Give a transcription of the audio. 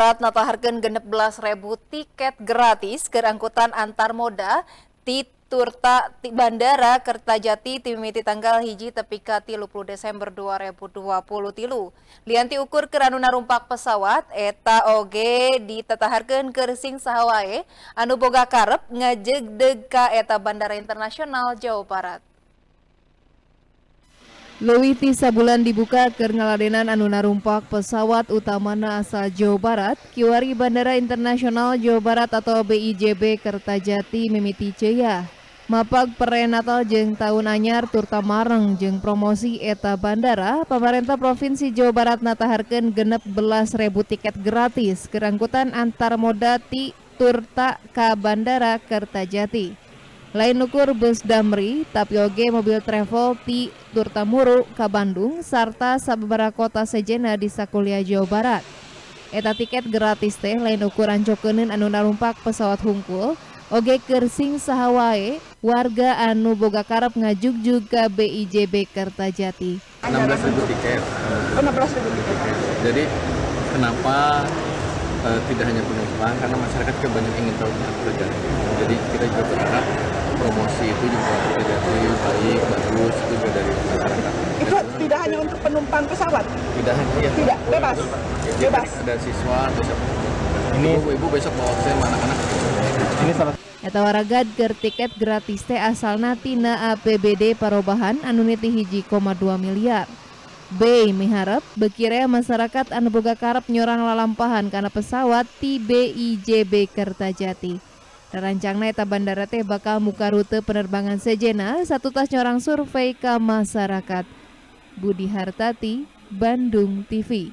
Barat nataharkeun genep belas ribu tiket gratis ke angkutan antar moda ti Turta ti Bandara Kertajati timimiti tanggal hiji tepika 30 Desember 2020 tilu. Lianti ukur keranuna rumpak pesawat eta oge ditetaharkeun kersing sahawae anu boga karep ngajegdeg ka eta Bandara Internasional Jawa Barat. Leuwih ti sabulan dibuka keur ngaladenan anu narumpak pesawat utamana asal Jawa Barat, kiwari Bandara Internasional Jawa Barat atau BIJB Kertajati mimiti ceya. Mapag perenatal jeng tahun anyar turta mareng jeng promosi eta bandara, pemerintah Provinsi Jawa Barat nataharkeun genep belas ribu tiket gratis kerangkutan antar moda ti turta ka Bandara Kertajati. Lain ukur bus Damri, tapi oge mobil travel ti Turtamuru ke Bandung, serta sababara kota sejena di Sakulia Jawa Barat. Eta tiket gratis teh lain ukur ancokeun anu narumpak pesawat hungkul, oge kersing sahawae warga anu boga karep ngajuk ke BIJB Kertajati. 16 ribu tiket. Oh, 16 ribu tiket. Jadi kenapa uh, tidak hanya penumpang karena masyarakat juga banyak ingin tahu tentang kerjaan. Jadi kita juga berharap promosi itu juga jadi baik, bagus juga dari masyarakat. Itu tidak hanya untuk penumpang pesawat? Tidak hanya, ya. Tidak, bebas? Ya, bebas? Ada siswa, besok ini ibu-ibu besok bawa saya anak-anak. Ini salah Eta waragad ger tiket gratis teh asalna tina APBD Parobahan anu niti hiji koma dua miliar. B miharap bekira masyarakat anu boga karep nyorang lalampahan karena pesawat ti BIJB Kertajati. Rancangna eta bandara teh bakal muka rute penerbangan sejena satu tas nyorang survei ke masyarakat. Budi Hartati, Bandung TV.